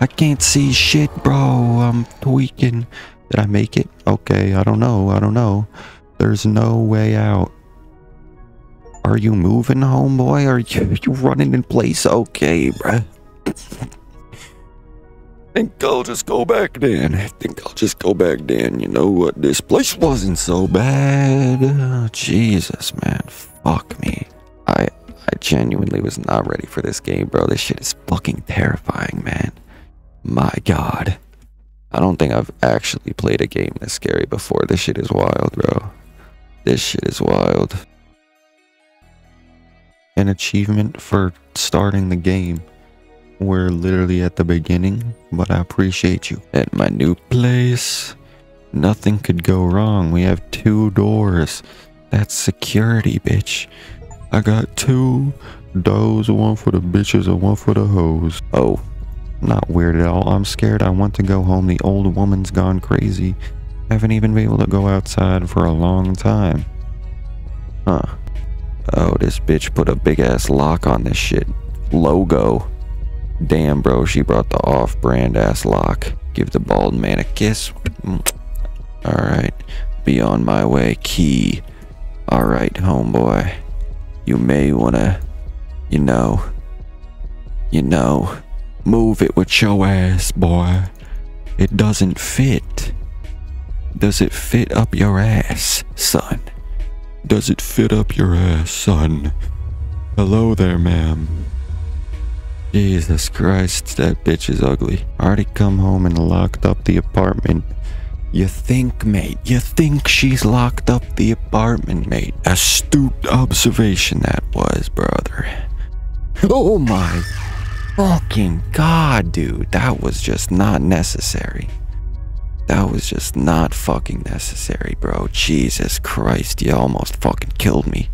I can't see shit, bro. I'm tweaking. Did I make it? Okay, I don't know. I don't know. There's no way out. Are you moving, homeboy? Are you, you running in place? Okay, bruh. think I'll just go back then. I think I'll just go back then. You know what? This place wasn't so bad. Oh, Jesus, man. Fuck me. I I genuinely was not ready for this game, bro. This shit is fucking terrifying. My god. I don't think I've actually played a game this scary before. This shit is wild, bro. This shit is wild. An achievement for starting the game. We're literally at the beginning, but I appreciate you. At my new place, nothing could go wrong. We have two doors. That's security, bitch. I got two doors, one for the bitches and one for the hoes. Oh, not weird at all. I'm scared. I want to go home. The old woman's gone crazy. Haven't even been able to go outside for a long time. Huh. Oh, this bitch put a big ass lock on this shit. Logo. Damn, bro, she brought the off brand ass lock. Give the bald man a kiss. Alright. Be on my way. Key. Alright, homeboy. You may wanna, you know, you know, move it with your ass, boy. It doesn't fit. Does it fit up your ass, son? Does it fit up your ass, son? Hello there, ma'am. Jesus Christ, that bitch is ugly. Already come home and locked up the apartment. You think, mate, you think she's locked up the apartment, mate. Astute observation that was, brother. Oh my fucking god, dude. That was just not necessary. That was just not fucking necessary, bro. Jesus Christ, you almost fucking killed me.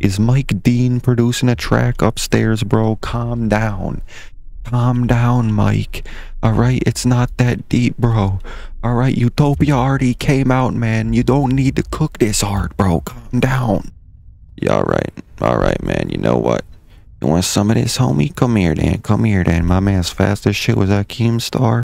Is Mike Dean producing a track upstairs, bro? Calm down. Calm down, Mike. Alright, it's not that deep, bro. Alright, Utopia already came out, man. You don't need to cook this hard, bro. Calm down. Yeah, alright. Alright, man. You know what? You want some of this, homie? Come here, then. Come here, then. My man's fast as shit was that Keemstar.